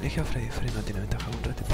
Elige a Freddy. Freddy no tiene ventaja contra este